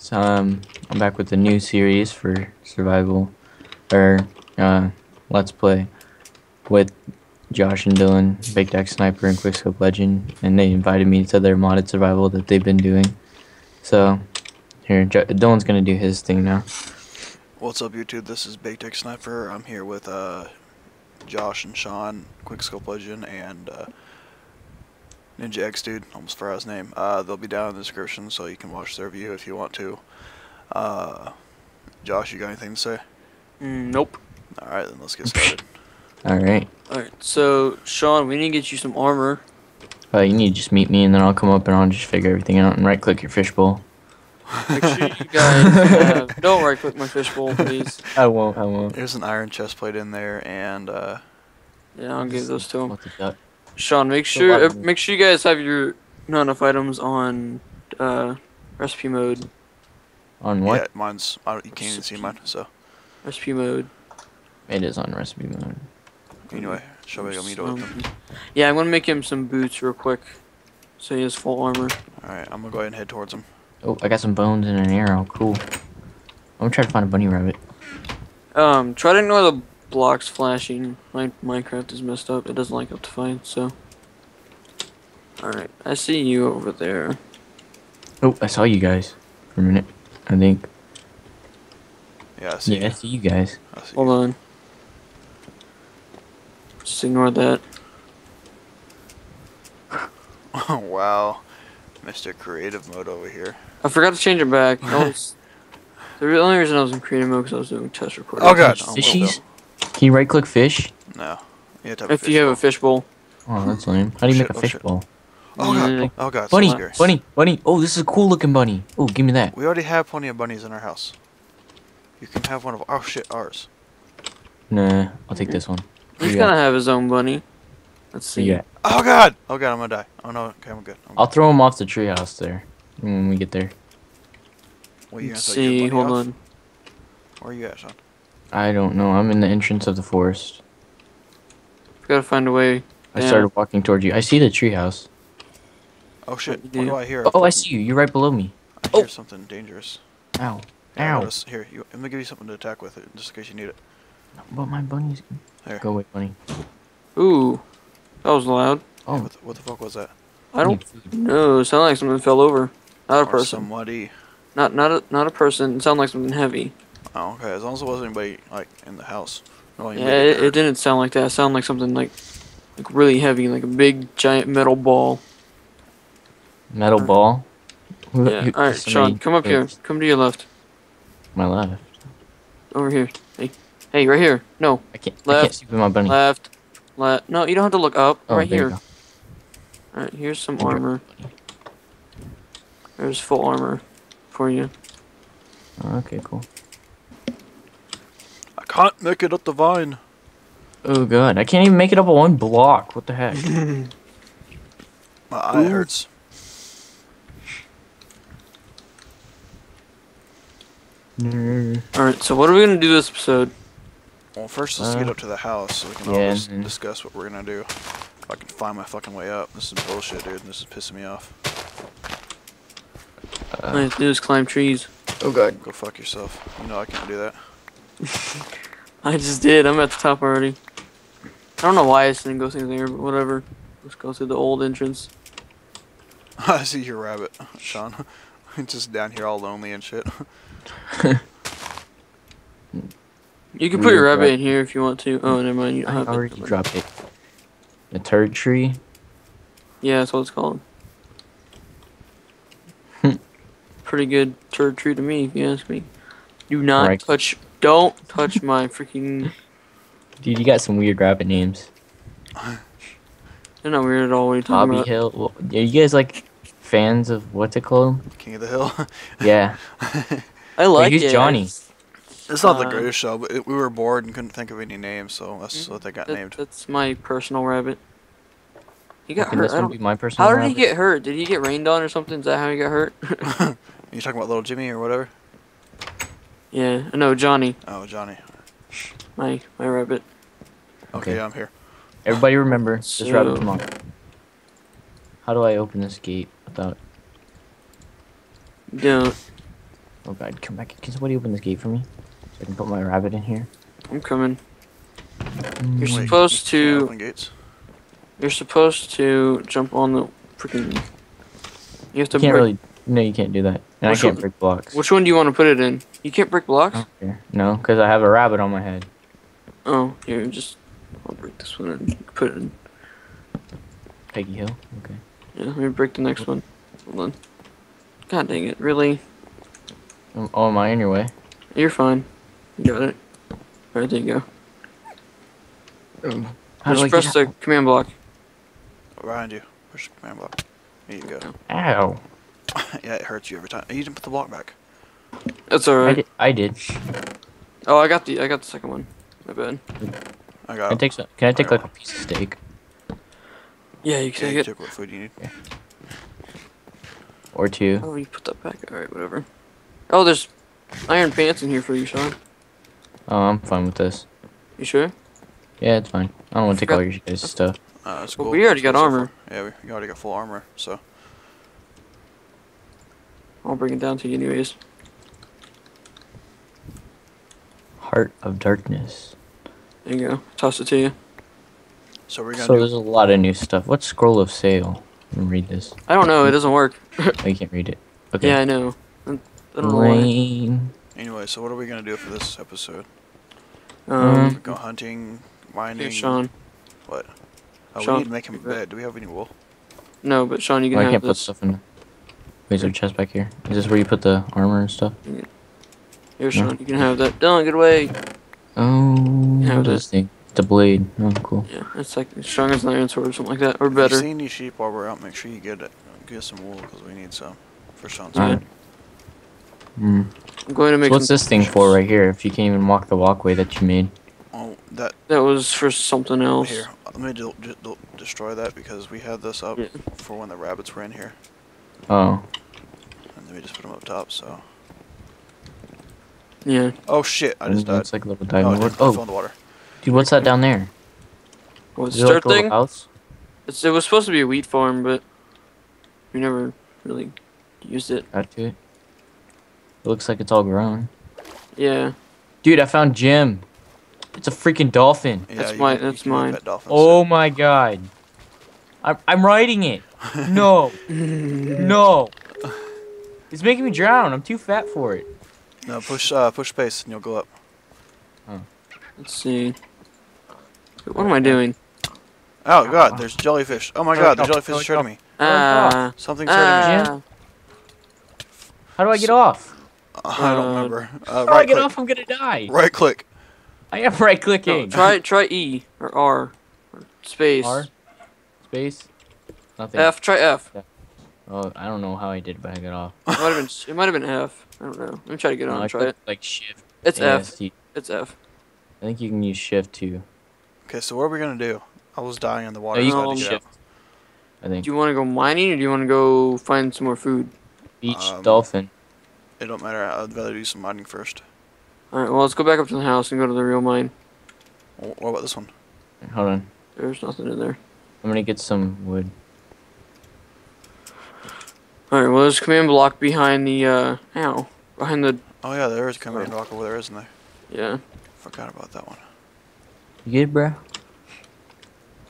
So, um, I'm back with a new series for survival, or uh, let's play with Josh and Dylan, BakedxSniper and Quickscope Legend, and they invited me to their modded survival that they've been doing. So, here, jo- Dylan's gonna do his thing now. What's up, YouTube? This is BakedxSniper. I'm here with uh, Josh and Sean, Quickscope Legend, and uh, Ninja X Dude. Almost forgot his name. Uh, they'll be down in the description, so you can watch their review if you want to. Uh, Josh, you got anything to say? Mm, nope. All right, then let's get started. All right. Alright, so Sean, we need to get you some armor. Uh, you need to just meet me, and then I'll come up and I'll just figure everything out and right-click your fishbowl. Make sure you guys have, don't right click my fishbowl, please. I won't. I won't. There's an iron chest plate in there, and uh, Yeah, I'll give those to him. What the duck? Sean, make sure uh, make sure you guys have your not enough items on uh, recipe mode. On what? yeah, mine's. I don't, you can't even see mine. So Recipe mode. It is on recipe mode. anyway, shall we go meet with them? Um, yeah, I'm gonna make him some boots real quick, so he has full armor. All right, I'm gonna go ahead and head towards him. Oh, I got some bones and an arrow. Cool. I'm gonna try to find a bunny rabbit. Um, try to ignore the blocks flashing. My Minecraft is messed up. It doesn't like Optifine, so. Alright, I see you over there. Oh, I saw you guys for a minute. I think. Yeah, I see. Yeah, I see you guys. I see. Hold on. Just ignore that. Oh wow, Mr. Creative Mode over here. I forgot to change it back. That was the only reason I was in creative mode because I was doing test recording. Oh god. Fish- Oh, Fishies? Can you right click fish? No. You have to have If you have a fishbowl, Oh, that's lame. How do you Shit, make a oh, shit. fishbowl? Oh god. Yeah. Oh god. Bunny, So scary. bunny, bunny. Oh, this is a cool looking bunny. Oh, give me that. We already have plenty of bunnies in our house. You can have one of oh shit ours. Nah, I'll take this one. he's gonna have his own bunny. Let's see. Yeah. Oh god. Oh god. I'm gonna die. Oh no. Okay, I'm good. I'm I'll good. throw him off the treehouse there when we get there. What, you Let's gonna throw your see. Hold off? on. Where are you at, Sean? I don't know. I'm in the entrance of the forest. Gotta find a way. I Yeah. started walking towards you. I see the treehouse. Oh shit. you What do do? I hear? Oh, I see you. You're right below me. I Oh. hear something dangerous. Ow. Yeah, Ow. notice- Here, you, I'm gonna give you something to attack with, it, just in case you need it. But my bunny's. Here. Go away, bunny. Ooh, that was loud. Oh, What, the, what the fuck was that? I don't need know. It sounded like something fell over. Not a Or person. Somebody. Not not a not a person. It sounded like something heavy. Oh, okay. As long as it wasn't anybody like in the house. No, Yeah, it, it didn't sound like that. It sounded like something like like really heavy, like a big giant metal ball. Metal ball. Yeah. All right, Sean, come up here. Come to your left. My left. Over here. Hey, hey, right here. No, I can't. I Left, can't see with my bunny. left, left. No, you don't have to look up. Oh, right here. All right, here's some Okay. armor. There's full armor for you. Oh, okay, cool. I can't make it up the vine. Oh god, I can't even make it up a one block. What the heck? My eye Ooh. hurts. Nerd. All right, so what are we gonna do this episode? Well, first let's get Uh, up to the house so we can yeah, always and then- discuss what we're gonna do. If I can find my fucking way up. This is bullshit, dude. This is pissing me off. All I have to do is climb trees. Oh god. Go fuck yourself. You know I can't do that. I just did. I'm at the top already. I don't know why I didn't go through there, but whatever. Let's go through the old entrance. I see your rabbit, Sean. Just down here all lonely and shit. You can put your rabbit in here if you want to. Oh, never mind. You I have already it. dropped it. A turd tree. Yeah, that's what it's called. Pretty good turd tree to me, if you ask me. Do not Right. touch. Don't touch my freaking. Dude, you got some weird rabbit names. They're not weird at all. What are you talking Bobby about? Hill. Well, are you guys like fans of what's it called? King of the Hill. Yeah. I like who's it. Johnny? It's- It's not the Uh, greatest show, but it, we were bored and couldn't think of any names, so that's what they got that- named. That's my personal rabbit. He got hurt. this I don't, be my personal how did he get hurt? Did he get rained on or something? Is that how he got hurt? Are you talking about little Jimmy or whatever? Yeah, no, Johnny, Oh, Johnny. my my rabbit. Okay, Okay. I'm here. Everybody remember this So- rabbit. Come on. How do I open this gate without? Don't. Oh god, come back. Can somebody open this gate for me? So I can put my rabbit in here. I'm coming. Mm, You're Wait, supposed to. Open gates. You're supposed to jump on the freaking. You have to You can't break. really. No, you can't do that. And Which I can't one- break blocks. Which one do you want to put it in? You can't break blocks. I. No, because I have a rabbit on my head. Oh, here, just. I'll break this one and put it in. Peggy Hill. Okay. Yeah, let me break the next one. Hold on. God dang it! Really? Um, Oh, am I in your way? You're fine. You got it. Alright, there you go. Um, How Just I press the command block. Behind you. Push the command block. There you go. Ow! yeah, it hurts you every time. You didn't put the block back. That's I alright. did. I did. Oh, I got the I got the second one. My bad. I got. Can I got. take some? Can I take like Alright. a piece of steak Yeah, you Yeah, can you take it. took what food you need. or two? Oh, you put that back. Alright, whatever. Oh, there's iron pants in here for you, Sean. Oh, I'm fine with this. You sure? Yeah, it's fine. I don't want to take all your guys' stuff. Uh, that's Well, cool. we already got armor. Yeah, we, we already got full armor. So I'll bring it down to you anyways. Heart of Darkness. There you go. Toss it to you. so we're gonna So do. there's a lot of new stuff. What's Scroll of Sale? Let me read this. I don't know. It doesn't work. Oh, you can't read it. Okay. Yeah, I know. I I don't know why. Anyway, so what are we gonna do for this episode? Um, Go hunting, mining. here, Sean. What? Oh, Sean, we need to make him a bed. Do we have any wool? No, but Sean, you can Oh, can I have can't put stuff in. Wait, is there a chest back here? Is this where you put the armor and stuff? Here, Sean, you can have that. Dylan, get away. Oh, Yeah, what the- this thing? The blade. Oh, cool. Yeah, it's like as strong as an iron sword or something like that, or If you better. see any sheep while we're out, make sure you get it. Get some wool because we need some for Sean's Yeah. bed. Mm. I'm going to make So what's this thing for right here? If you can't even walk the walkway that you made. Oh, that That was for something else. here. Let me de- de- de- destroy that because we had this up Yeah. for when the rabbits were in here, Oh, and then we just put them up top. So. Yeah. Oh shit! I just died. it's like a little Oh, diamond. I What- fell oh, in the water. dude, what's that down there? What's Is the it like a thing? house? It's, it was supposed to be a wheat farm, but we never really used it. Got to it. It looks like it's all grown. Yeah. Dude, I found Jim. It's a freaking dolphin. Yeah, That's you my- can- that's mine. pet dolphins, Oh my god. I'm, I'm riding it. No. no. It's making me drown. I'm too fat for it. No, push uh, push space and you'll go up. Let's see. What am I doing? Oh god, there's jellyfish. Oh my Oh, god, the jellyfish no, is hurting me. Ah. Something's hurting me. Ah. How do I get off? I don't Uh, remember. Uh, How do I get click. off? I'm gonna die. Right click. I am right No, clicking. try try E or R or space. R. Space. Nothing. F. Try F. Oh, I don't know how I did, but I got off. It might have been. It might have been F. I don't know. Let me try to get No, on. I Try it. like shift. It's F. It's F. I think you can use shift too. Okay, so what are we gonna do? I was dying in the water. No, you so I can had to get shift. I think Do you want to go mining or do you want to go find some more food? beach Um, dolphin. It don't matter. I'd rather do some mining first. All right. Well, let's go back up to the house and go to the real mine. What about this one? Hold on. There's nothing in there. I'm gonna get some wood. All right. Well, there's a command block behind the. uh Ow. Behind the. Oh yeah, there is a command block over there, isn't there? Yeah. Forgot about that one. You good, bro?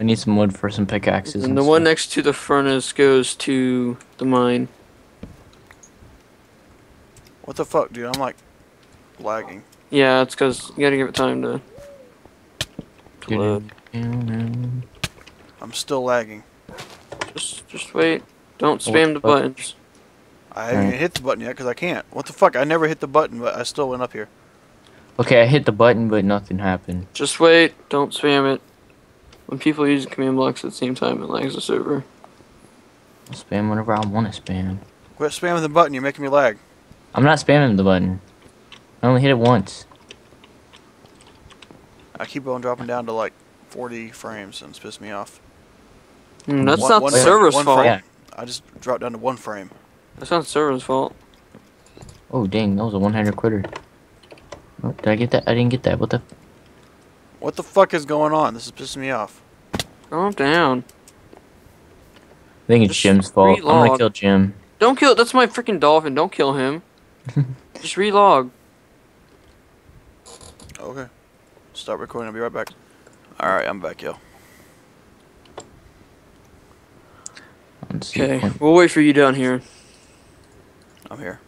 I need some wood for some pickaxes. And And the one next to the furnace goes to the mine. What the fuck, dude? I'm like lagging. Yeah, it's because you gotta give it time to. to load. Doo-doo. I'm still lagging. Just, just wait. Don't spam the what- buttons. I haven't Alright. even hit the button yet because I can't. What the fuck? I never hit the button, but I still went up here. Okay, I hit the button, but nothing happened. Just wait. Don't spam it. When people use command blocks at the same time, it lags the server. I'll spam whenever I want to spam. Quit spamming the button. You're making me lag. I'm not spamming the button. I only hit it once. I keep on dropping down to like 40 frames and it's pissed me off. Hmm, that's One- not one the frame- server's fault. Yeah. I just dropped down to one frame. That's not the server's fault. Oh dang, that was a one-hander quitter. Oh, did I get that? I didn't get that. What the? What the fuck is going on? This is pissing me off. Calm down. I think it's Just Jim's fault. I'm gonna kill Jim. Don't kill. That's my freaking dolphin. Don't kill him. Just relog. Okay. Start recording. I'll be right back. All right, I'm back, yo. Let's see. Okay, we'll wait for you down here. I'm here.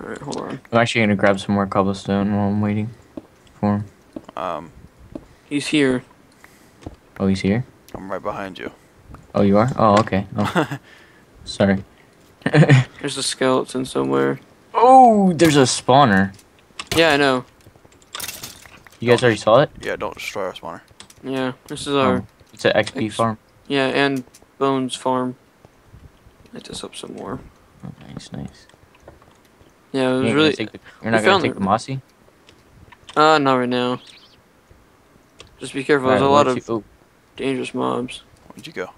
Alright, hold on. I'm actually gonna grab some more cobblestone while I'm waiting for him. Um, He's here. Oh, he's here. I'm right behind you. Oh, you are. Oh, okay. Oh, sorry. There's a skeleton somewhere. oh, there's a spawner. Yeah, I know. You guys already saw it? yeah, don't destroy our spawner. Yeah, this is our Oh, it's an XP Ex- farm. yeah and Bones farm. Light this up some more. Oh, nice, nice. Yeah, it You was ain't really. gonna take the, you're not we gonna take the- the mossy. Uh, not right now. Just be careful. There's a lot of you- oh, dangerous mobs. Where'd you go?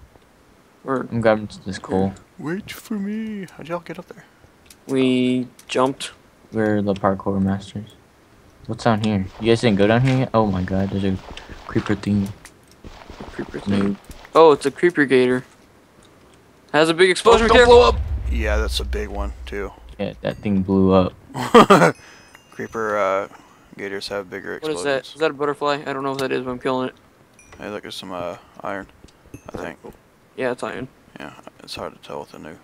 Or I'm grabbing this coal. Wait for me. How'd y'all get up there? we jumped. We're the parkour masters. What's down here? You guys didn't go down here yet? Oh my god, there's a creeper thing. Creeper Noob. thing. Oh, it's a creeper gator. Has a big explosion. don't blow up. Yeah, that's a big one too. Yeah, that thing blew up. Creeper uh, gators have bigger What is explosions. that? Is that a butterfly? I don't know what that is, but I'm killing it. Hey, look, there's some uh, iron. I think. Yeah, it's iron. Yeah, it's hard to tell with the new.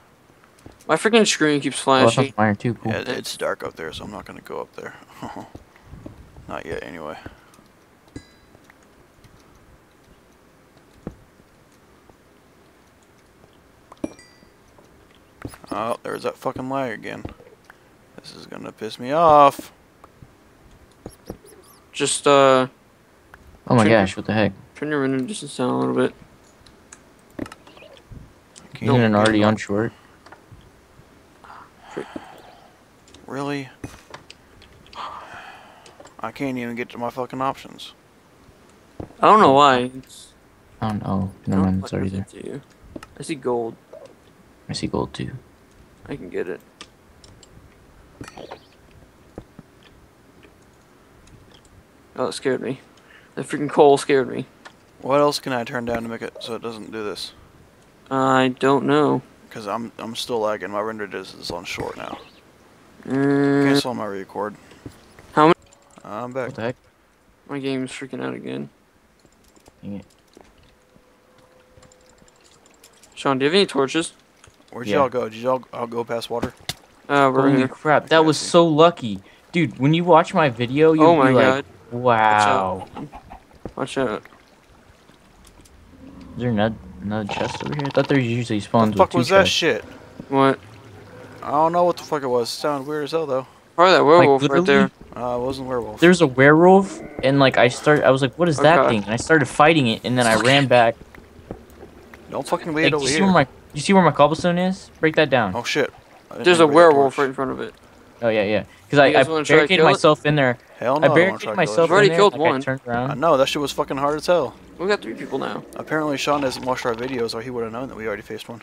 My freaking screen keeps Oh, I found flashing. some iron too. Cool. Yeah, it's dark up there, so I'm not gonna go up there. not yet, anyway. Oh, there's that fucking lag again. This is gonna piss me off. Just uh, Oh my Turn- gosh, what the heck? turn your render distance down a little bit. Can't Isn't even already get- on short? Really? I can't even get to my fucking options. I don't know why. It's, I don't know. I Never don't mind, it's already there. it does to you. I see gold. I see gold too. I can get it. Oh, it scared me. The freaking coal scared me. What else can I turn down to make it so it doesn't do this? I don't know. Because I'm I'm still lagging. My render distance is on short now. Mm, Cancel my record. How many- I'm back. What the heck? my game's freaking out again. Dang it. Sean, do you have any torches? Where'd Yeah. y'all go? Did y'all all go past water? Uh, we're Holy here. crap, that was so lucky. Dude, when you watch my video, you'll Oh my be like, god. wow. Watch out. Is there another, another chest over here? I thought there usually What spawns the fuck with two was that shit? What? I don't know what the fuck it was. sounded weird as hell though. Probably that werewolf right there. Uh, it wasn't werewolf. There's a werewolf, and like I start, I was like, "What is that Okay. thing?" And I started fighting it, and then I ran back. Don't fucking lead Like, it you over see here. where my, you see where my cobblestone is? Break that down. Oh shit. There's a think we had werewolf right in front of it. Oh yeah, yeah. Because I, You I wanna try barricaded kill it? myself in there. Hell no, I I, barricaded try to myself kill You've already there. killed like, I one. turned that shit. I around. know that shit was fucking hard as hell. We got three people now. Apparently Sean hasn't watched our videos, or he would have known that we already faced one.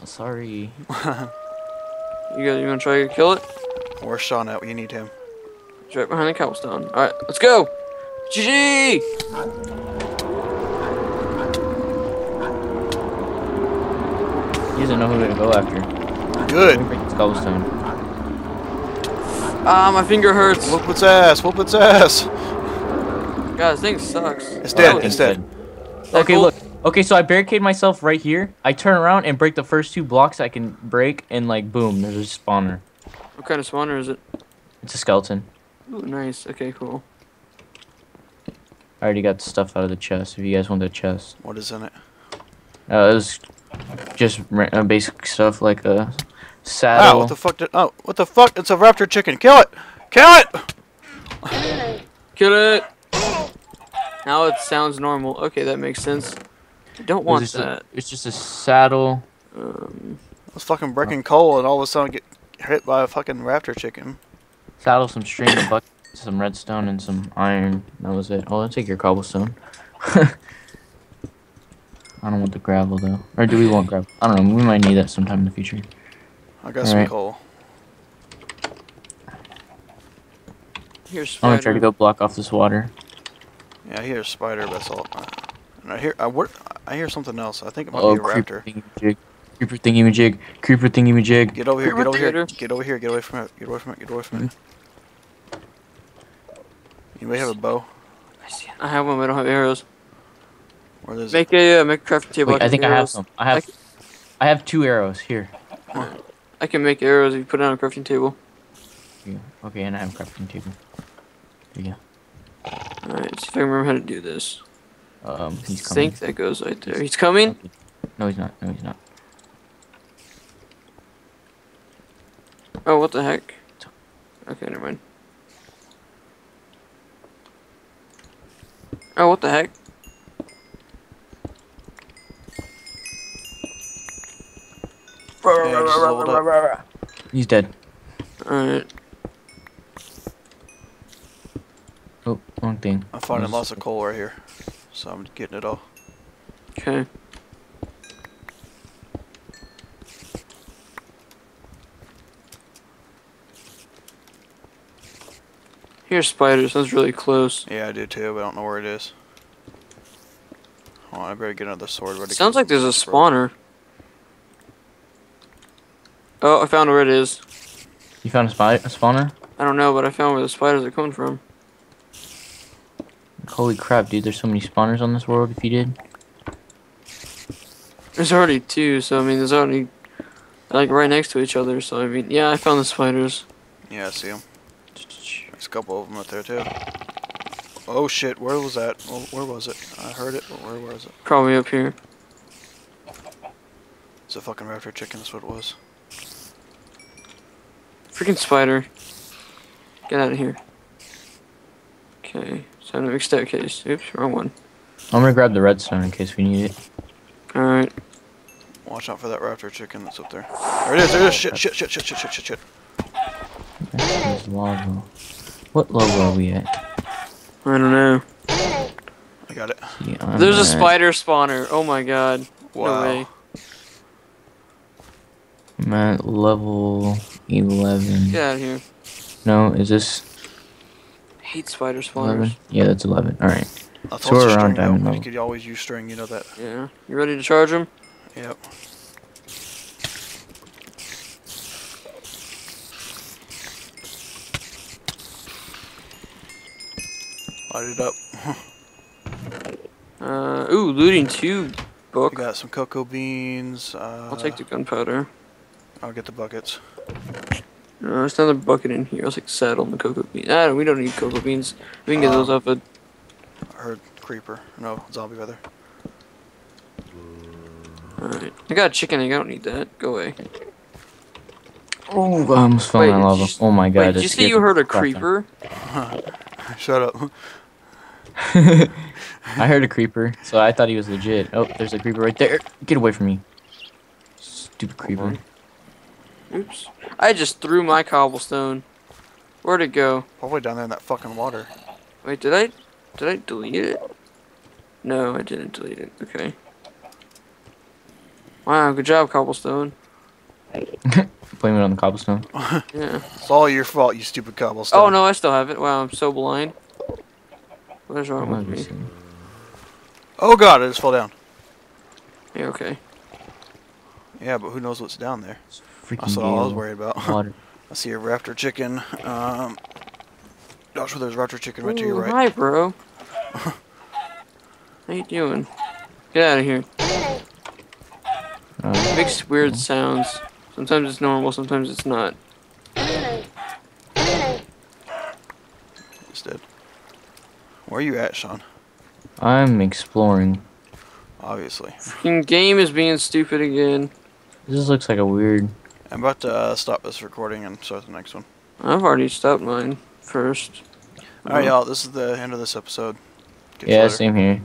Oh, sorry. You guys, you wanna try to kill it? Where's Sean at? You need him. It's right behind the cobblestone. All right, let's go. GG. Doesn't know who to go after. Good. Break this cobblestone. Ah, my finger hurts. Whoop its ass. Whoop its ass. God, this thing sucks. It's dead. okay, It's dead. That Okay, cool? look. Okay, so I barricade myself right here. I turn around and break the first two blocks I can break, and like, boom, there's a spawner. What kind of spawner is it? It's a skeleton. Ooh, nice. Okay, cool. I already got the stuff out of the chest. If you guys want the chest, What is in it? uh, it was just uh, basic stuff like a Ow, saddle. what the fuck did, oh, what the fuck? It's a raptor chicken. Kill it! Kill it! Kill it. Now it sounds normal. Okay, that makes sense. I don't It's want just a- that. it's just a saddle. Um, I was fucking breaking coal and all of a sudden get hit by a fucking raptor chicken. Saddle, some string, a bucket, some redstone, and some iron. That was it. Oh, I'll take your cobblestone. I don't want the gravel though. Or do we want gravel? I don't know. We might need that sometime in the future. I got some Alright. coal. here's I'm gonna try to go block off this water. Yeah, I hear a spider, but that's all. And I hear I, wor- I hear something else. I think it might Oh, be a creeper raptor. thingy jig. Creeper thingy majig. Creeper thingy majig. Get over here, get over here, get over here, get away from it, get away from it, get away from it. Mm-hmm. Anybody have a bow? I have one, but I don't have arrows. Where is it? Make a uh, make a crafting table. Wait, I can think make I have some. I have. I have two arrows here. I can make arrows if you put it on a crafting table. Here you go. Okay, and I have a crafting table. There you go. Alright, see if I remember how to do this. Um, I he's coming. think that goes right there. He's coming? Okay. No, he's not. No, he's not. Oh, what the heck? Okay, never mind. Oh, what the heck? Yeah, just leveled up. He's dead. Alright. Oh, wrong thing. I'm finding Where's- lots of coal right here, so I'm getting it all. Okay. Here's spider. Sounds really close. Yeah, I do too, but I don't know where it is. Oh, I better get another sword. ready Sounds like there's a spawner. Oh, I found where it is. You found a, spy- a spawner? I don't know, but I found where the spiders are coming from. Holy crap, dude! There's so many spawners on this world. If you did. There's already two, so I mean, there's already like right next to each other. So I mean, yeah, I found the spiders. Yeah, I see them. There's a couple of them up there too. Oh shit, where was that? Well, where was it? I heard it, but where was it? Probably up here. It's a fucking raptor chicken, that's what it was. Freaking spider. Get out of here. Okay, so time to make staircase. Oops, wrong one. I'm gonna grab the redstone in case we need it. Alright. Watch out for that raptor chicken that's up there. There it is, there it is! Shit, shit, shit, shit, shit, shit, shit, shit. There's lava. What level are we at? I don't know. I got it. See, I'm There's a spider spawner. Oh my god. Wow. No way. I'm at level 11. Get out of here. No, is this I hate spider 11? spawners. Yeah, that's 11. Alright. That's So also we're around string, though. diamond You level. could always use string, you know that. Yeah. You ready to charge him? Yep. Light it up. Uh, ooh, looting two We got some cocoa beans. Uh, I'll take the gunpowder. I'll get the buckets. No, there's another bucket in here. I'll take the saddle and the cocoa beans. Ah, we don't need cocoa beans. We can get those off of. I heard creeper. No, zombie rather. Alright. I got a chicken egg. I don't need that. Go away. Oh, I almost fell Wait, in that lava. Oh my god. Wait, did you say you heard a crap out of creeper? Shut up. I heard a creeper, so I thought he was legit. Oh, there's a creeper right there. Get away from me. Stupid creeper. On. Oops. I just threw my cobblestone. Where'd it go? Probably down there in that fucking water. Wait, did I did I delete it? No, I didn't delete it. Okay. Wow, good job, cobblestone. Blame it on the cobblestone. Yeah. It's all your fault, you stupid cobblestone. Oh no, I still have it. Wow, I'm so blind. What is wrong Let with me me? Oh god, I just fell down. Yeah, okay. Yeah, but who knows what's down there? Freaking That's all I was worried about. Water. I see a raptor chicken. Um, Joshua, there's a raptor chicken right to your right. Hi, bro. How you doing? Get out of here. Uh, It makes weird sounds. Sometimes it's normal, sometimes it's not. It's dead. Where are you at, Sean? I'm exploring. Obviously. Fucking game is being stupid again. This looks like a weird. I'm about to uh, stop this recording and start the next one. I've already stopped mine first. Alright, y'all, this is the end of this episode. Catch you Yeah, later. same here.